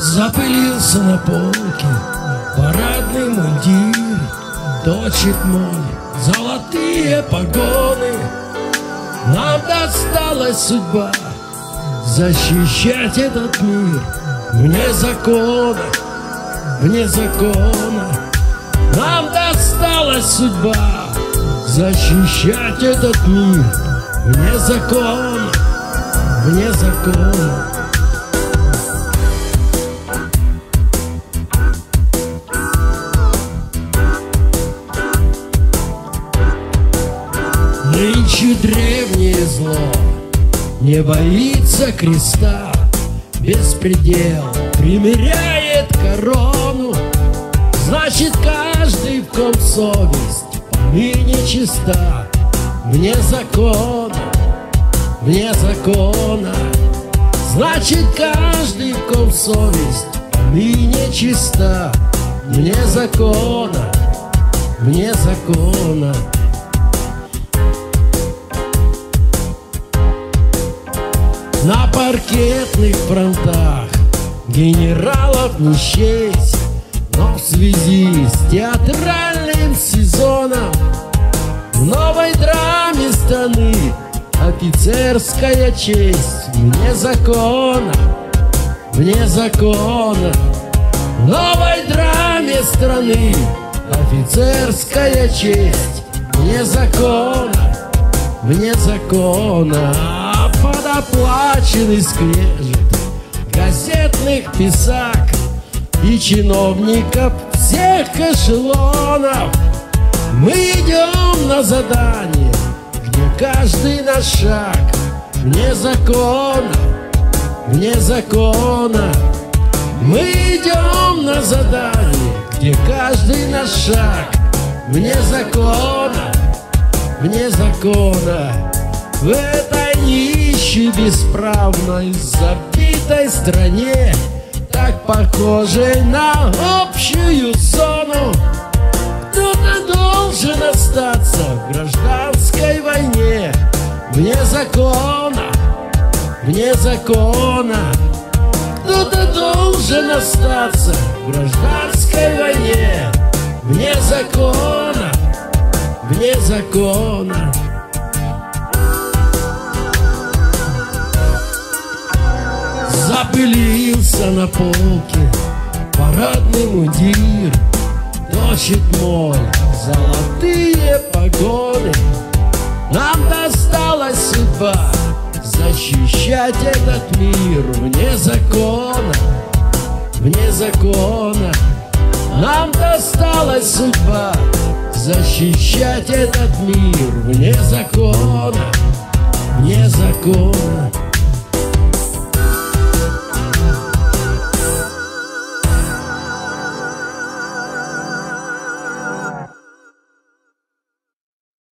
Запылился на полке парадный мундир. Точит мой золотые погоны. Нам досталась судьба защищать этот мир. Вне закона, вне закона. Нам досталась судьба защищать этот мир. Вне закона, вне закона зло Не боится креста Беспредел примеряет корону. Значит каждый, в ком совесть Поныне чиста. Вне закона, вне закона. Значит каждый, в ком совесть Поныне чиста. Вне закона, вне закона паркетных фронтах. Генералов не счесть Но в связи с театральным сезоном В новой драме страны офицерская честь Вне закона, вне закона. В новой драме страны офицерская честь Вне закона, вне закона Подоплаченный скрежет газетных писак И чиновников всех эшелонов. Мы идем на задание, где каждый наш шаг Вне закона, вне закона. Мы идем на задание, где каждый наш шаг Вне закона, вне закона В этой нищей, бесправной, забитой стране Так похожей на общую зону Кто-то должен остаться в гражданской войне. Вне закона, вне закона Кто-то должен остаться в гражданской войне. Вне закона, вне закона Запылился на полке парадный мундир. Точит моль золотые погоны Нам досталась судьба защищать этот мир Вне закона, вне закона. Нам досталась судьба защищать этот мир Вне закона, вне закона